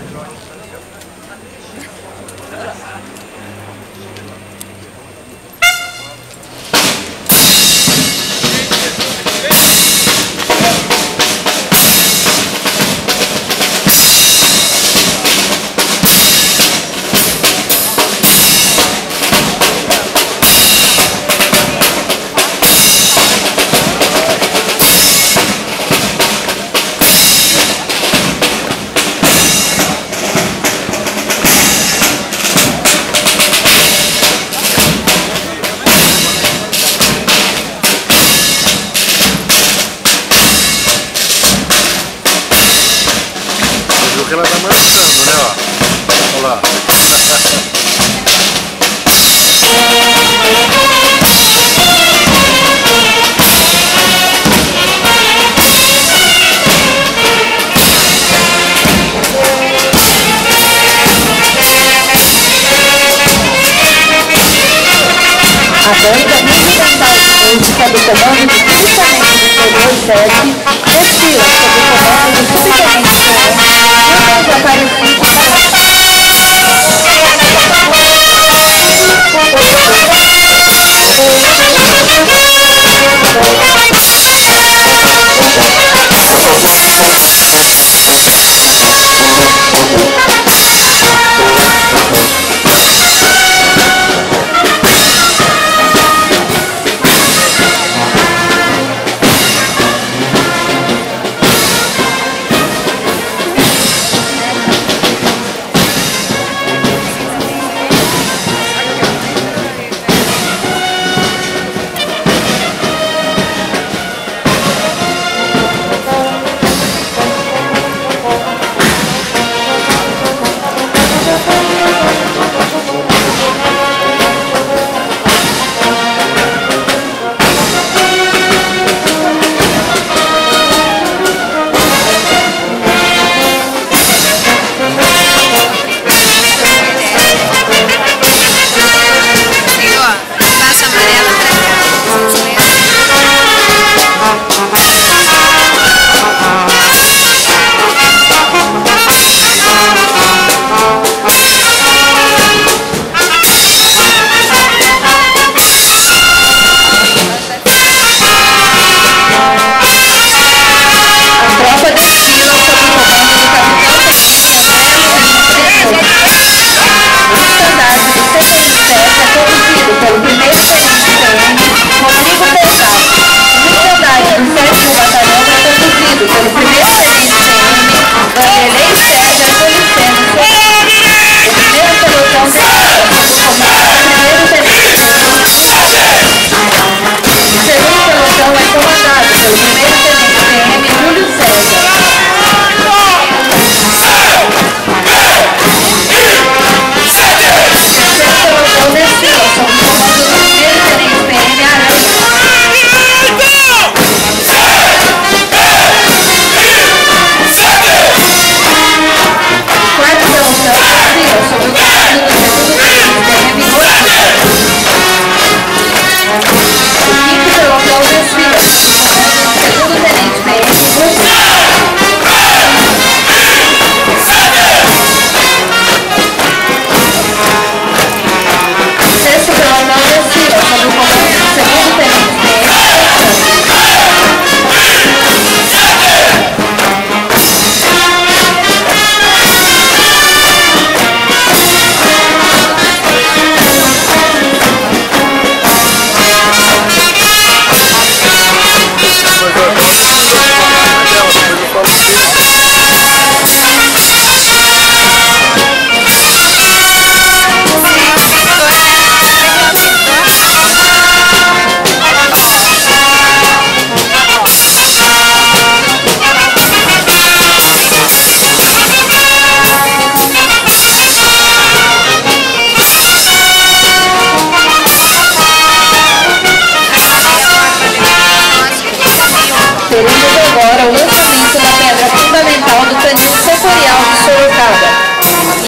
Thank you. Viu que ela tá marchando, né, ó. Olha lá. A banda incidental de música do comando de 7 Desfila sobre o comando, subterrâneos, Foi o primeiro.